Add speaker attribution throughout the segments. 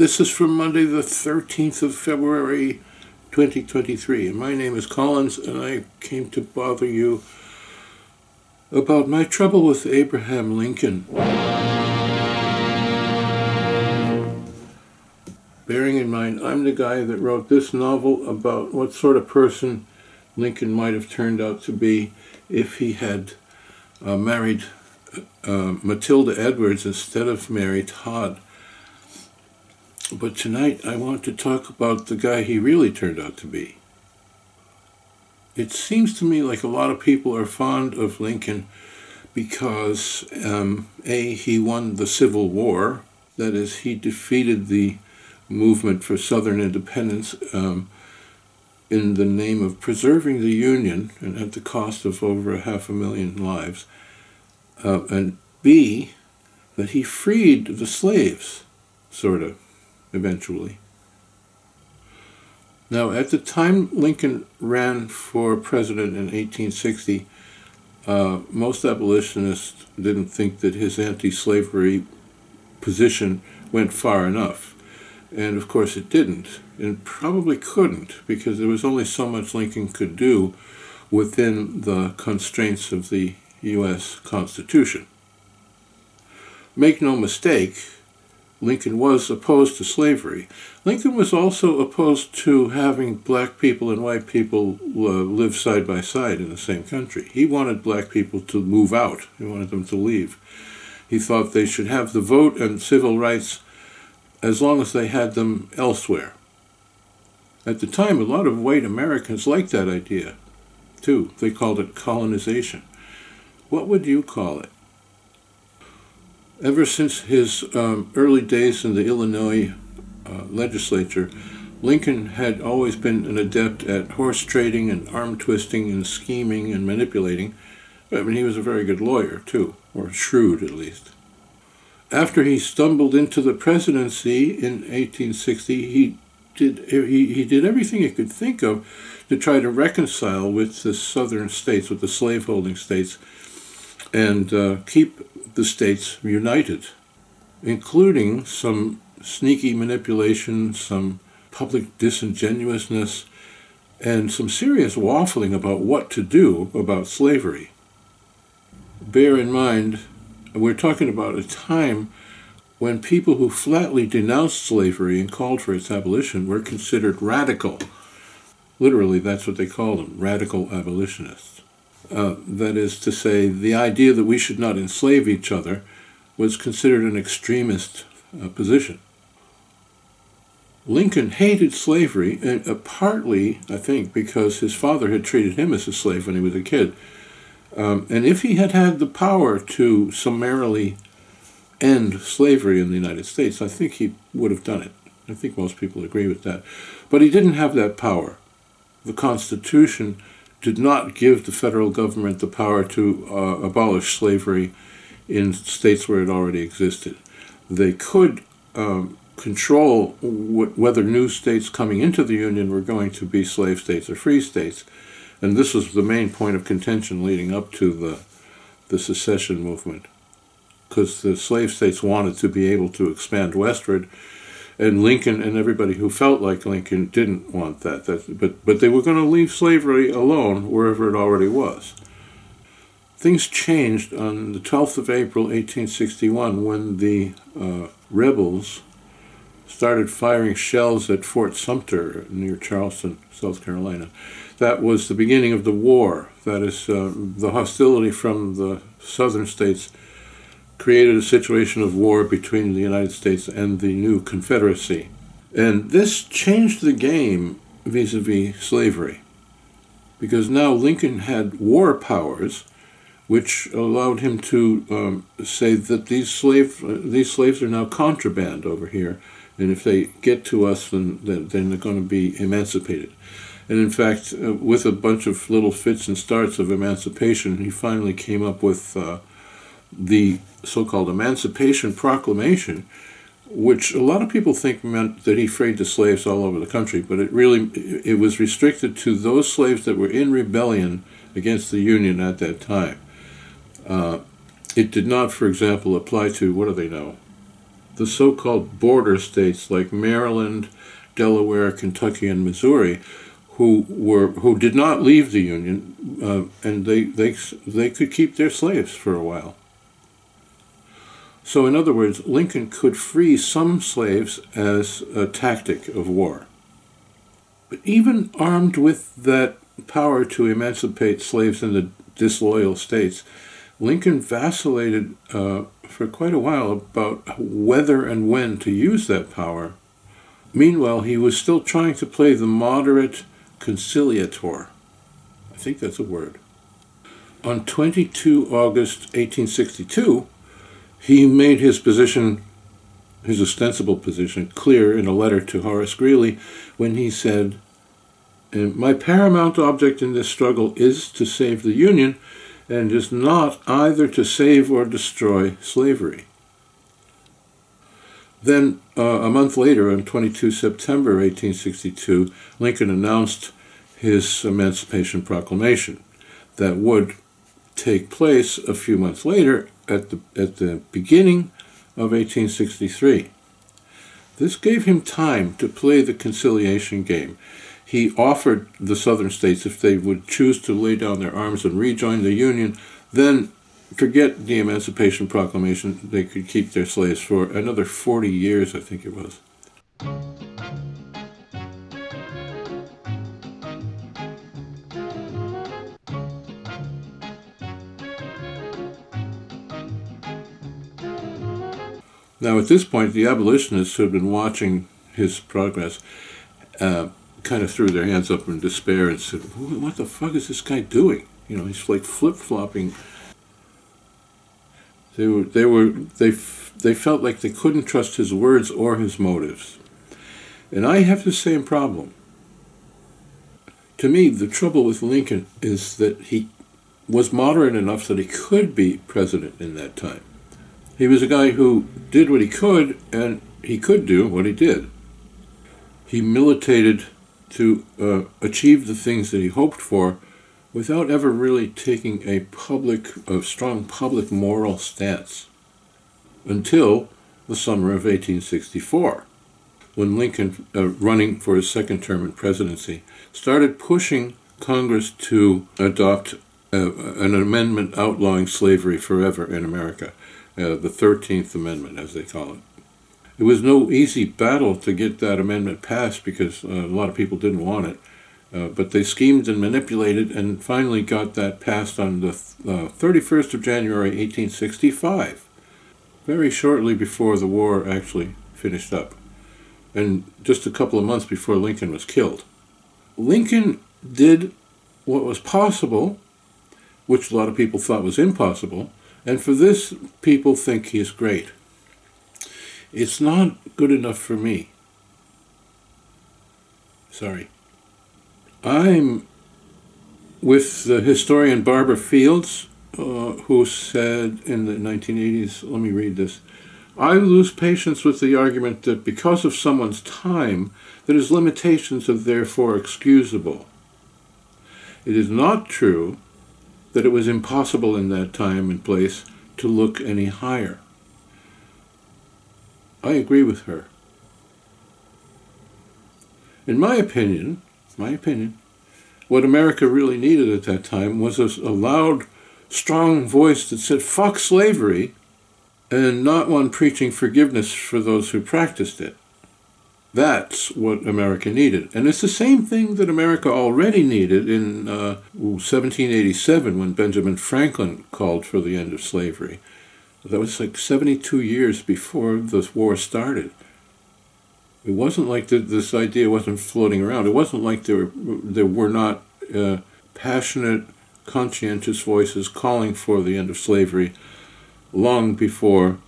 Speaker 1: This is from Monday, the 13th of February, 2023. And my name is Collins, and I came to bother you about my trouble with Abraham Lincoln. Bearing in mind, I'm the guy that wrote this novel about what sort of person Lincoln might have turned out to be if he had uh, married uh, Matilda Edwards instead of Mary Todd. But tonight I want to talk about the guy he really turned out to be. It seems to me like a lot of people are fond of Lincoln because, um, A, he won the Civil War, that is, he defeated the movement for Southern independence um, in the name of preserving the Union and at the cost of over a half a million lives. Uh, and B, that he freed the slaves, sort of eventually. Now, at the time Lincoln ran for president in 1860, uh, most abolitionists didn't think that his anti-slavery position went far enough. And of course it didn't, and probably couldn't, because there was only so much Lincoln could do within the constraints of the U.S. Constitution. Make no mistake, Lincoln was opposed to slavery. Lincoln was also opposed to having black people and white people uh, live side by side in the same country. He wanted black people to move out. He wanted them to leave. He thought they should have the vote and civil rights as long as they had them elsewhere. At the time, a lot of white Americans liked that idea, too. They called it colonization. What would you call it? Ever since his um, early days in the Illinois uh, legislature, Lincoln had always been an adept at horse trading and arm twisting and scheming and manipulating. I mean, he was a very good lawyer, too, or shrewd at least. After he stumbled into the presidency in 1860, he did, he, he did everything he could think of to try to reconcile with the southern states, with the slaveholding states, and uh, keep the states united, including some sneaky manipulation, some public disingenuousness, and some serious waffling about what to do about slavery. Bear in mind, we're talking about a time when people who flatly denounced slavery and called for its abolition were considered radical. Literally, that's what they called them, radical abolitionists. Uh, that is to say, the idea that we should not enslave each other was considered an extremist uh, position. Lincoln hated slavery, and uh, partly, I think, because his father had treated him as a slave when he was a kid. Um, and if he had had the power to summarily end slavery in the United States, I think he would have done it. I think most people agree with that. But he didn't have that power. The Constitution did not give the federal government the power to uh, abolish slavery in states where it already existed. They could um, control whether new states coming into the Union were going to be slave states or free states. And this was the main point of contention leading up to the, the secession movement. Because the slave states wanted to be able to expand westward and Lincoln and everybody who felt like Lincoln didn't want that. that but, but they were going to leave slavery alone wherever it already was. Things changed on the 12th of April, 1861, when the uh, rebels started firing shells at Fort Sumter near Charleston, South Carolina. That was the beginning of the war. That is, uh, the hostility from the southern states created a situation of war between the United States and the new Confederacy. And this changed the game vis a vis slavery, because now Lincoln had war powers which allowed him to um, say that these, slave, uh, these slaves are now contraband over here, and if they get to us, then, then they're going to be emancipated. And in fact, uh, with a bunch of little fits and starts of emancipation, he finally came up with uh, the so-called Emancipation Proclamation, which a lot of people think meant that he freed the slaves all over the country, but it really it was restricted to those slaves that were in rebellion against the Union at that time. Uh, it did not, for example, apply to what do they know? the so called border states like Maryland, Delaware, Kentucky, and Missouri, who were who did not leave the Union, uh, and they, they they could keep their slaves for a while. So, in other words, Lincoln could free some slaves as a tactic of war. But even armed with that power to emancipate slaves in the disloyal states, Lincoln vacillated uh, for quite a while about whether and when to use that power. Meanwhile, he was still trying to play the moderate conciliator. I think that's a word. On 22 August 1862, he made his position, his ostensible position, clear in a letter to Horace Greeley when he said, My paramount object in this struggle is to save the Union and is not either to save or destroy slavery. Then, uh, a month later, on 22 September 1862, Lincoln announced his Emancipation Proclamation that would take place a few months later at the, at the beginning of 1863. This gave him time to play the conciliation game. He offered the southern states if they would choose to lay down their arms and rejoin the Union, then forget the Emancipation Proclamation, they could keep their slaves for another 40 years, I think it was. Now, at this point, the abolitionists who had been watching his progress uh, kind of threw their hands up in despair and said, What the fuck is this guy doing? You know, he's like flip flopping they were, they were, they, they felt like they couldn't trust his words or his motives. And I have the same problem. To me, the trouble with Lincoln is that he was moderate enough that he could be president in that time. He was a guy who did what he could, and he could do what he did. He militated to uh, achieve the things that he hoped for without ever really taking a public, a strong public moral stance until the summer of 1864, when Lincoln, uh, running for his second term in presidency, started pushing Congress to adopt uh, an amendment outlawing slavery forever in America, uh, the 13th Amendment, as they call it. It was no easy battle to get that amendment passed because uh, a lot of people didn't want it. Uh, but they schemed and manipulated and finally got that passed on the uh, 31st of January 1865, very shortly before the war actually finished up, and just a couple of months before Lincoln was killed. Lincoln did what was possible, which a lot of people thought was impossible, and for this, people think he is great. It's not good enough for me. Sorry. I'm with the historian Barbara Fields, uh, who said in the 1980s, let me read this. I lose patience with the argument that because of someone's time, that his limitations are therefore excusable. It is not true that it was impossible in that time and place to look any higher. I agree with her. In my opinion, my opinion, what America really needed at that time was a, a loud, strong voice that said, fuck slavery, and not one preaching forgiveness for those who practiced it. That's what America needed. And it's the same thing that America already needed in uh, 1787 when Benjamin Franklin called for the end of slavery. That was like 72 years before the war started. It wasn't like the, this idea wasn't floating around. It wasn't like there were, there were not uh, passionate, conscientious voices calling for the end of slavery long before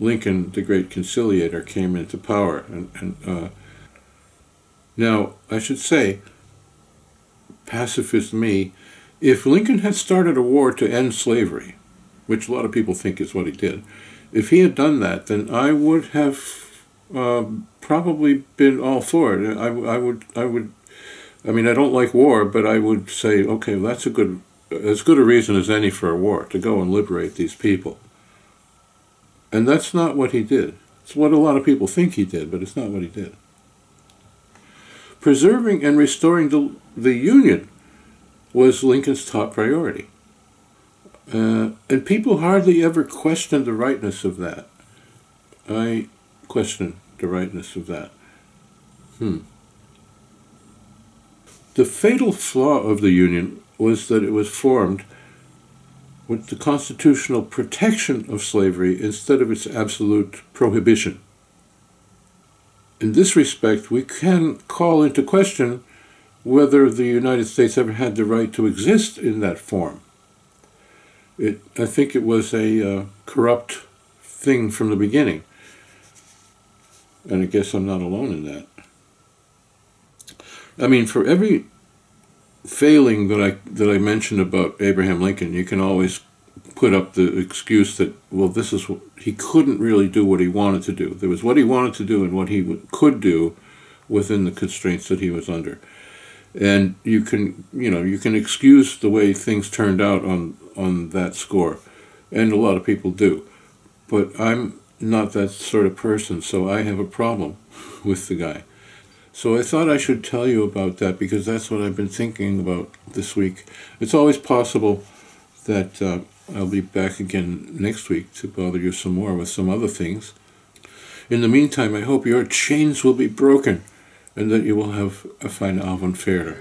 Speaker 1: Lincoln, the great conciliator, came into power. And, and uh, now, I should say, pacifist me, if Lincoln had started a war to end slavery, which a lot of people think is what he did, if he had done that, then I would have uh, probably been all for it. I, I would, I would, I mean, I don't like war, but I would say, okay, that's a good, as good a reason as any for a war to go and liberate these people. And that's not what he did. It's what a lot of people think he did, but it's not what he did. Preserving and restoring the, the Union was Lincoln's top priority. Uh, and people hardly ever questioned the rightness of that. I question the rightness of that. Hmm. The fatal flaw of the Union was that it was formed with the constitutional protection of slavery instead of its absolute prohibition. In this respect, we can call into question whether the United States ever had the right to exist in that form. It, I think it was a uh, corrupt thing from the beginning. And I guess I'm not alone in that. I mean, for every failing that I that I mentioned about Abraham Lincoln, you can always put up the excuse that well, this is he couldn't really do what he wanted to do. There was what he wanted to do and what he could do within the constraints that he was under, and you can you know you can excuse the way things turned out on on that score, and a lot of people do, but I'm not that sort of person, so I have a problem with the guy. So I thought I should tell you about that because that's what I've been thinking about this week. It's always possible that uh, I'll be back again next week to bother you some more with some other things. In the meantime, I hope your chains will be broken and that you will have a fine Avond Fair.